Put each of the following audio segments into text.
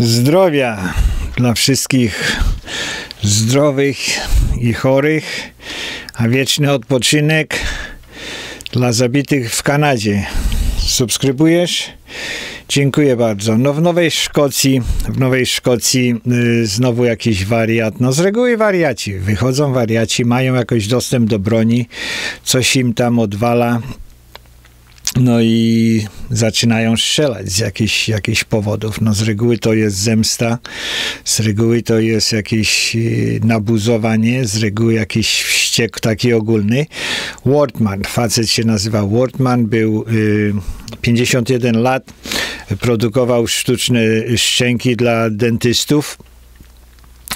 Zdrowia dla wszystkich zdrowych i chorych, a wieczny odpoczynek dla zabitych w Kanadzie. Subskrybujesz? Dziękuję bardzo. No w Nowej Szkocji, w Nowej Szkocji y, znowu jakiś wariat. No z reguły wariaci. Wychodzą wariaci, mają jakoś dostęp do broni, coś im tam odwala. No i zaczynają strzelać z jakichś, jakichś powodów. No z reguły to jest zemsta, z reguły to jest jakieś y, nabuzowanie, z reguły jakiś wściek taki ogólny. Wortman, facet się nazywa Wortman, był y, 51 lat, produkował sztuczne szczęki dla dentystów.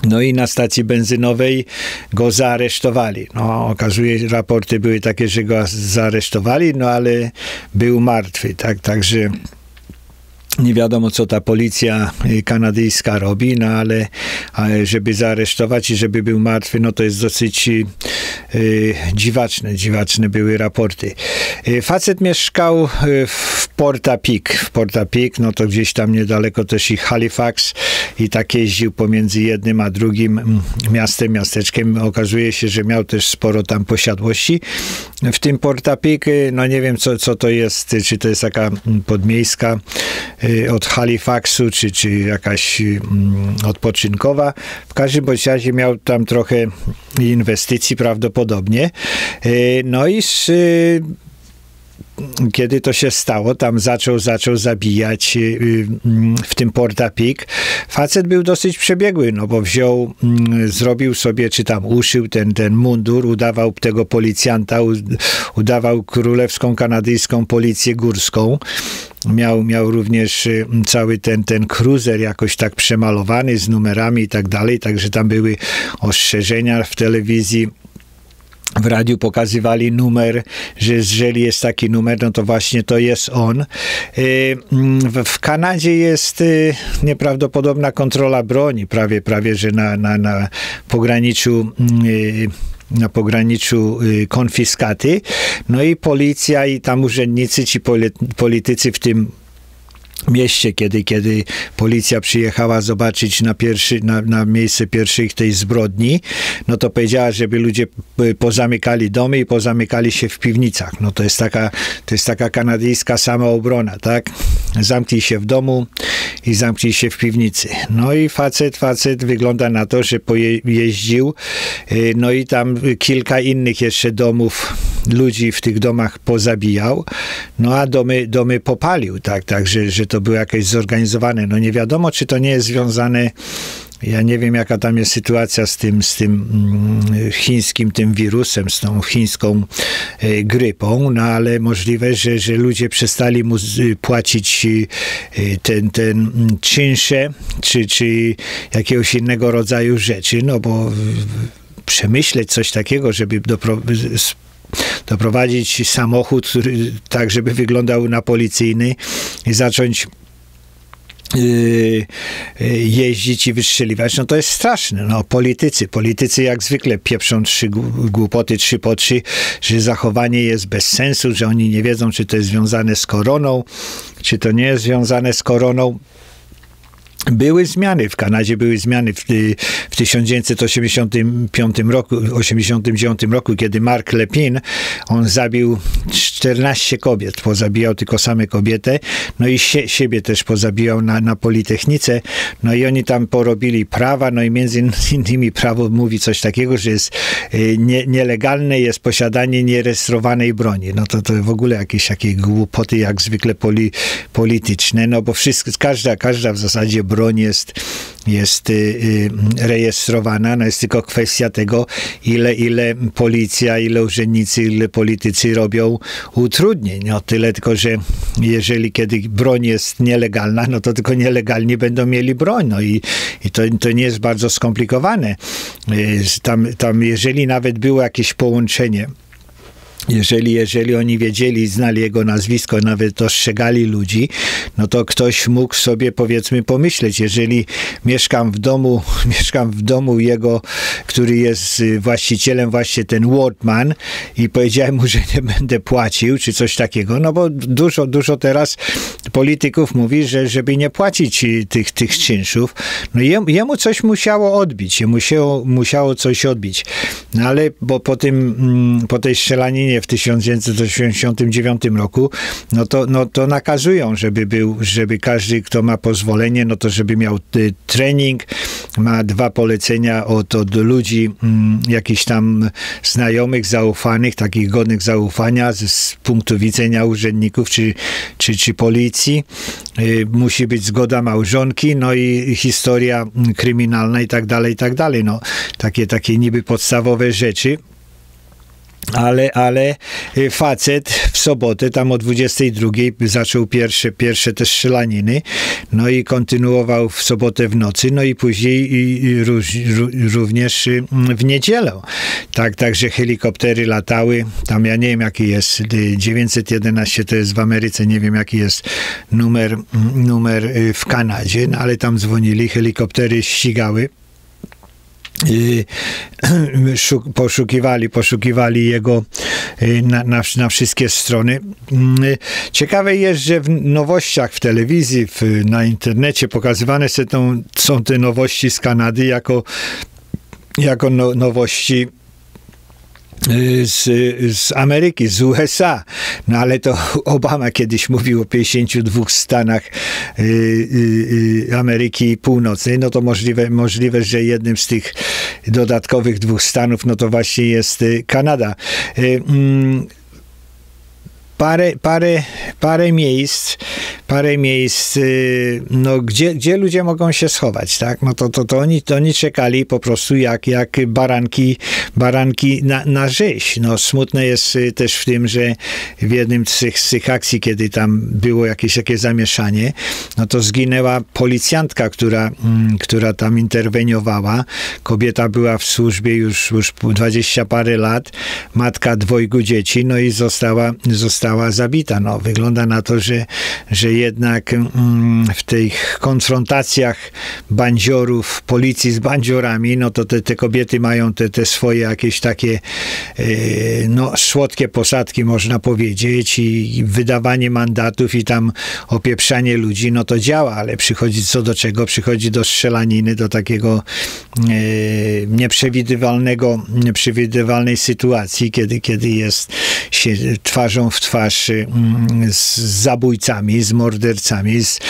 No i na stacji benzynowej go zaaresztowali. No, okazuje raporty były takie, że go zaaresztowali, no ale był martwy, tak, także nie wiadomo, co ta policja kanadyjska robi, no ale, ale żeby zaaresztować i żeby był martwy, no to jest dosyć y, dziwaczne. Dziwaczne były raporty. Y, facet mieszkał w Porta Peak. W Porta Peak, no to gdzieś tam niedaleko też i Halifax i tak jeździł pomiędzy jednym a drugim miastem, miasteczkiem. Okazuje się, że miał też sporo tam posiadłości. W tym Porta Peak, no nie wiem, co, co to jest, czy to jest taka podmiejska od Halifaxu, czy, czy jakaś mm, odpoczynkowa. W każdym bądź razie miał tam trochę inwestycji prawdopodobnie. No i z kiedy to się stało, tam zaczął, zaczął zabijać w tym Porta Peak. Facet był dosyć przebiegły, no bo wziął, zrobił sobie, czy tam uszył ten, ten mundur, udawał tego policjanta, udawał królewską kanadyjską policję górską. Miał, miał również cały ten, ten cruiser jakoś tak przemalowany z numerami i tak dalej, także tam były ostrzeżenia w telewizji w radiu pokazywali numer, że jeżeli jest taki numer, no to właśnie to jest on. W Kanadzie jest nieprawdopodobna kontrola broni, prawie, prawie że na, na, na pograniczu na pograniczu konfiskaty. No i policja i tam urzędnicy, ci politycy w tym mieście, kiedy, kiedy policja przyjechała zobaczyć na, pierwszy, na, na miejsce pierwszych tej zbrodni, no to powiedziała, żeby ludzie pozamykali domy i pozamykali się w piwnicach. No to jest taka, to jest taka kanadyjska samoobrona, tak? Zamknij się w domu i zamknij się w piwnicy. No i facet, facet wygląda na to, że pojeździł, y, no i tam kilka innych jeszcze domów ludzi w tych domach pozabijał, no a domy, domy popalił, tak, tak, że, że to było jakieś zorganizowane. No nie wiadomo, czy to nie jest związane ja nie wiem, jaka tam jest sytuacja z tym, z tym mm, chińskim tym wirusem, z tą chińską e, grypą, no ale możliwe, że, że ludzie przestali mu płacić e, ten, ten czynsze, czy, czy jakiegoś innego rodzaju rzeczy, no bo przemyśleć coś takiego, żeby doprowadzić samochód tak, żeby wyglądał na policyjny i zacząć jeździć i wystrzeliwać, no to jest straszne. No, politycy, politycy jak zwykle pieprzą trzy głupoty, trzy po trzy, że zachowanie jest bez sensu, że oni nie wiedzą, czy to jest związane z koroną, czy to nie jest związane z koroną. Były zmiany w Kanadzie, były zmiany w, w 1985 roku, 89 roku, kiedy Mark Lepin, on zabił 14 kobiet, pozabijał tylko same kobiety, no i sie, siebie też pozabijał na, na Politechnice, no i oni tam porobili prawa, no i między innymi prawo mówi coś takiego, że jest y, nie, nielegalne jest posiadanie nierejestrowanej broni. No to, to w ogóle jakieś takie głupoty, jak zwykle poli, polityczne, no bo wszystko, każda, każda w zasadzie broń jest, jest y, y, rejestrowana. No jest tylko kwestia tego, ile, ile policja, ile urzędnicy, ile politycy robią utrudnień. No tyle tylko, że jeżeli kiedy broń jest nielegalna, no to tylko nielegalni będą mieli broń. No i, i to, to nie jest bardzo skomplikowane. Y, tam, tam jeżeli nawet było jakieś połączenie jeżeli, jeżeli oni wiedzieli, znali jego nazwisko, nawet dostrzegali ludzi, no to ktoś mógł sobie powiedzmy pomyśleć, jeżeli mieszkam w domu, mieszkam w domu jego, który jest y, właścicielem właśnie ten Wardman i powiedziałem mu, że nie będę płacił, czy coś takiego, no bo dużo, dużo teraz polityków mówi, że żeby nie płacić y, tych, tych czynszów, no jemu, jemu coś musiało odbić, musiało, musiało coś odbić, no ale bo po tym, mm, po tej strzelaninie w 1989 roku, no to, no to nakazują, żeby był, żeby każdy, kto ma pozwolenie, no to żeby miał y, trening, ma dwa polecenia od, od ludzi, mm, jakichś tam znajomych, zaufanych, takich godnych zaufania z, z punktu widzenia urzędników czy, czy, czy policji. Y, musi być zgoda małżonki, no i historia kryminalna i tak dalej, i tak dalej. No, takie, takie niby podstawowe rzeczy ale, ale y, facet w sobotę, tam o 22 zaczął pierwsze, pierwsze te strzelaniny, no i kontynuował w sobotę w nocy, no i później i, i również y, w niedzielę. Tak, także helikoptery latały, tam ja nie wiem jaki jest, 911 y, to jest w Ameryce, nie wiem jaki jest numer, numer w Kanadzie, no ale tam dzwonili, helikoptery ścigały poszukiwali, poszukiwali jego y, na, na, na, wszystkie strony. Mm, ciekawe jest, że w nowościach w telewizji, w, na internecie pokazywane są, są te nowości z Kanady jako, jako no, nowości Y, z, z Ameryki, z USA. No ale to Obama kiedyś mówił o 52 stanach y, y, Ameryki Północnej. No to możliwe, możliwe, że jednym z tych dodatkowych dwóch stanów, no to właśnie jest Kanada. Mm, parę, parę, parę miejsc, parę miejsc, y, no, gdzie, gdzie ludzie mogą się schować, tak? No to, to, to, oni, to oni czekali po prostu jak, jak baranki, baranki na, na rzeź. No, smutne jest y, też w tym, że w jednym z tych, z tych akcji, kiedy tam było jakieś takie zamieszanie, no to zginęła policjantka, która, mm, która tam interweniowała. Kobieta była w służbie już, już 20 parę lat, matka dwojgu dzieci, no i została, została została zabita. No, wygląda na to, że, że jednak mm, w tych konfrontacjach bandziorów, policji z bandziorami, no to te, te kobiety mają te, te swoje jakieś takie e, no, słodkie posadki, można powiedzieć, i wydawanie mandatów i tam opieprzanie ludzi, no to działa, ale przychodzi co do czego? Przychodzi do strzelaniny, do takiego e, nieprzewidywalnego, nieprzewidywalnej sytuacji, kiedy, kiedy jest się twarzą w twarz twarz mm, z zabójcami, z mordercami, z,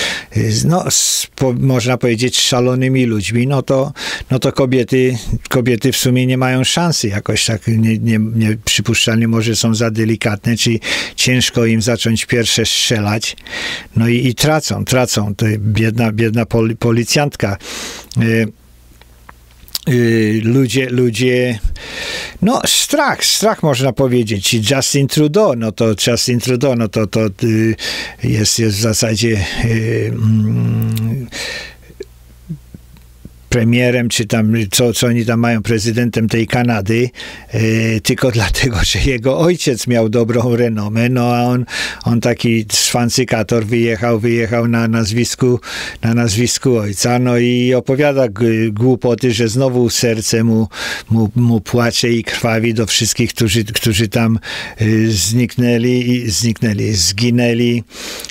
no, z, po, można powiedzieć, szalonymi ludźmi, no to, no to kobiety, kobiety w sumie nie mają szansy jakoś tak nie, nie, nie przypuszczalnie może są za delikatne, czy ciężko im zacząć pierwsze strzelać. No i, i tracą, tracą. To biedna, biedna pol, policjantka. Y Y, ludzie, ludzie, no strach, strach można powiedzieć. Justin Trudeau, no to Justin Trudeau, no to, to y, jest, jest w zasadzie y, mm, premierem, czy tam, co, co oni tam mają, prezydentem tej Kanady, e, tylko dlatego, że jego ojciec miał dobrą renomę, no a on, on taki szwancykator wyjechał, wyjechał na nazwisku, na nazwisku ojca, no i opowiada głupoty, że znowu serce mu, mu, mu płacze i krwawi do wszystkich, którzy, którzy tam y, zniknęli, zniknęli, zginęli,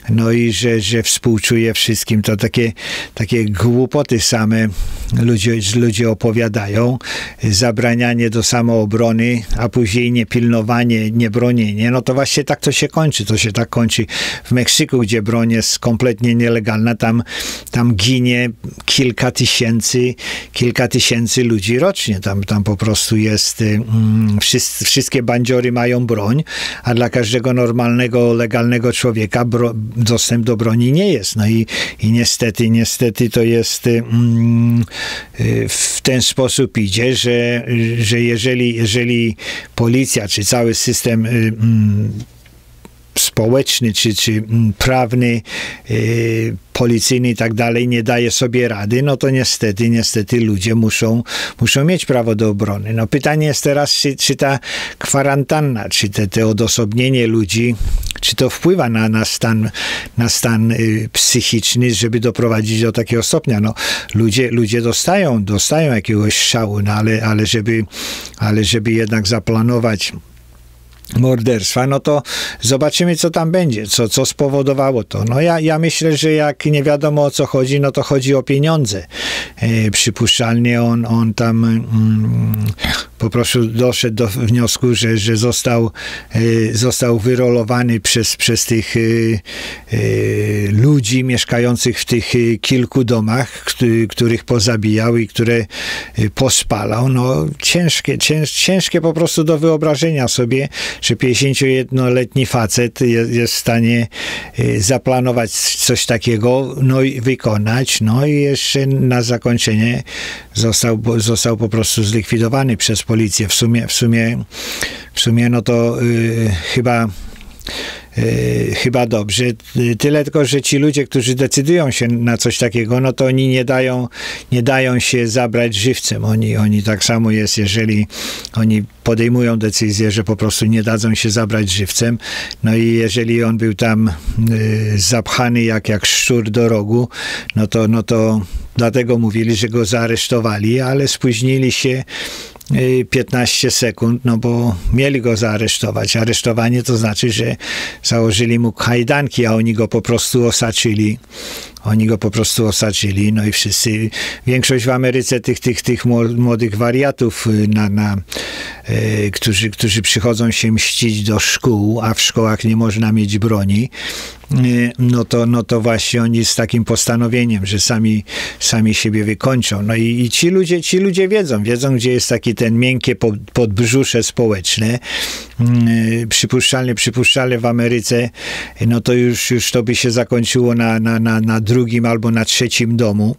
no i że, że współczuje wszystkim. To takie, takie głupoty same ludzie, ludzie opowiadają, zabranianie do samoobrony, a później niepilnowanie, niebronienie, no to właśnie tak to się kończy. To się tak kończy w Meksyku, gdzie broń jest kompletnie nielegalna. Tam, tam ginie kilka tysięcy, kilka tysięcy ludzi rocznie. Tam, tam po prostu jest, mm, wszyscy, wszystkie bandziory mają broń, a dla każdego normalnego, legalnego człowieka bro, dostęp do broni nie jest. No i, i niestety, niestety to jest mm, w ten sposób idzie, że, że jeżeli, jeżeli policja czy cały system y, mm, społeczny czy, czy mm, prawny, y, policyjny i tak dalej nie daje sobie rady, no to niestety, niestety ludzie muszą, muszą mieć prawo do obrony. No pytanie jest teraz, czy, czy ta kwarantanna, czy te, te odosobnienie ludzi, czy to wpływa na, na stan, na stan y, psychiczny, żeby doprowadzić do takiego stopnia. No, ludzie, ludzie dostają, dostają jakiegoś szału, no ale, ale, żeby, ale żeby jednak zaplanować morderstwa, no to zobaczymy, co tam będzie, co, co spowodowało to. No ja, ja myślę, że jak nie wiadomo o co chodzi, no to chodzi o pieniądze. E, przypuszczalnie on, on tam mm, po prostu doszedł do wniosku, że, że został, e, został wyrolowany przez, przez tych e, e, ludzi mieszkających w tych e, kilku domach, których pozabijał i które e, pospalał. No ciężkie, cięż, ciężkie po prostu do wyobrażenia sobie, że 51-letni facet jest, jest w stanie y, zaplanować coś takiego, no i wykonać, no i jeszcze na zakończenie został, został po prostu zlikwidowany przez policję. W sumie, w sumie, w sumie no to y, chyba E, chyba dobrze. Tyle tylko, że ci ludzie, którzy decydują się na coś takiego, no to oni nie dają, nie dają się zabrać żywcem. Oni, oni tak samo jest, jeżeli oni podejmują decyzję, że po prostu nie dadzą się zabrać żywcem. No i jeżeli on był tam y, zapchany jak, jak szczur do rogu, no to, no to dlatego mówili, że go zaaresztowali, ale spóźnili się 15 sekund, no bo mieli go zaaresztować. Aresztowanie to znaczy, że założyli mu kajdanki, a oni go po prostu osaczyli. Oni go po prostu osaczyli, no i wszyscy, większość w Ameryce tych, tych, tych młodych wariatów, y, na, na, którzy, którzy przychodzą się mścić do szkół, a w szkołach nie można mieć broni, y, no to, no to właśnie oni z takim postanowieniem, że sami, sami siebie wykończą. No i, i ci, ludzie, ci ludzie wiedzą, wiedzą, gdzie jest taki ten miękkie pod, podbrzusze społeczne. Yy, przypuszczalnie, przypuszczalnie w Ameryce, no to już, już to by się zakończyło na, na, na, na drugim albo na trzecim domu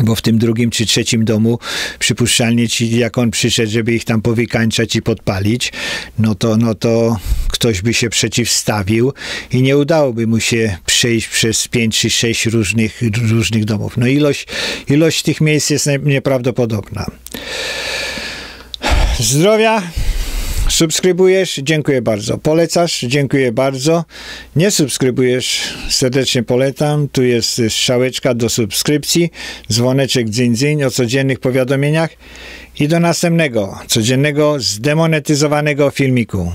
bo w tym drugim czy trzecim domu przypuszczalnie ci, jak on przyszedł, żeby ich tam powykańczać i podpalić, no to, no to ktoś by się przeciwstawił i nie udałoby mu się przejść przez pięć czy sześć różnych, różnych domów. No ilość, ilość tych miejsc jest nieprawdopodobna. Zdrowia! Subskrybujesz? Dziękuję bardzo. Polecasz? Dziękuję bardzo. Nie subskrybujesz? Serdecznie polecam. Tu jest strzałeczka do subskrypcji, dzwoneczek dzyń, dzyń o codziennych powiadomieniach i do następnego, codziennego zdemonetyzowanego filmiku.